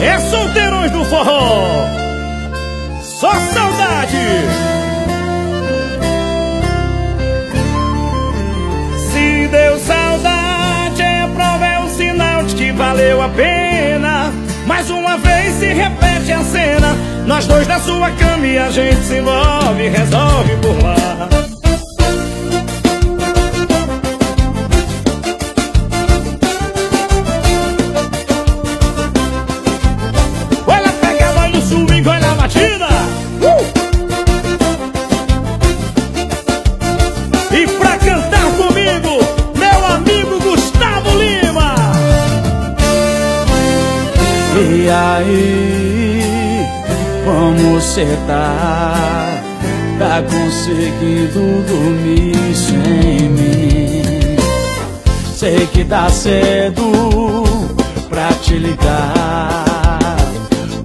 É solteirões do forró. Só saudade. Se deu saudade, é prova, é um sinal de que valeu a pena. Mais uma vez se repete a cena. Nós dois na sua cama e a gente se envolve, resolve por lá. E aí, como cê tá? Tá conseguindo dormir sem mim? Sei que tá cedo pra te ligar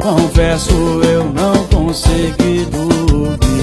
Confesso, eu não consegui dormir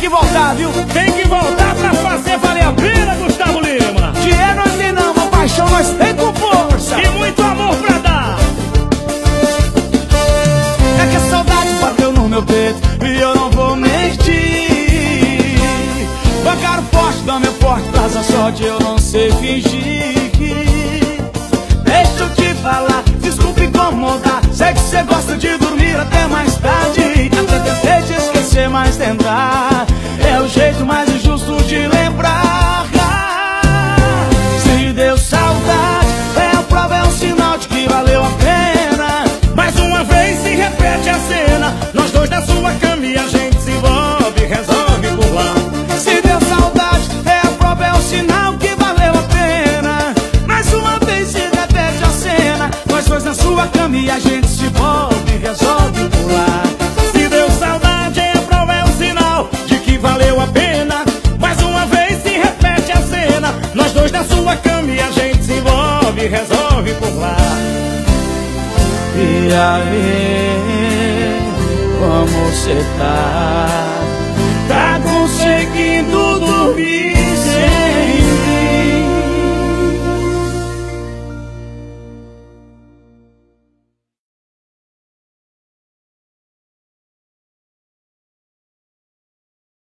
que voltar, viu? Tem que voltar pra fazer valer a pena, Gustavo Lima. Dinheiro nós tem não, paixão nós tem com força. E muito amor pra meu peito e eu não vou mentir. Bancar forte, dá meu forte, traz a sorte, eu não sei fingir envolve, resolve por lá. E aí como cê tá?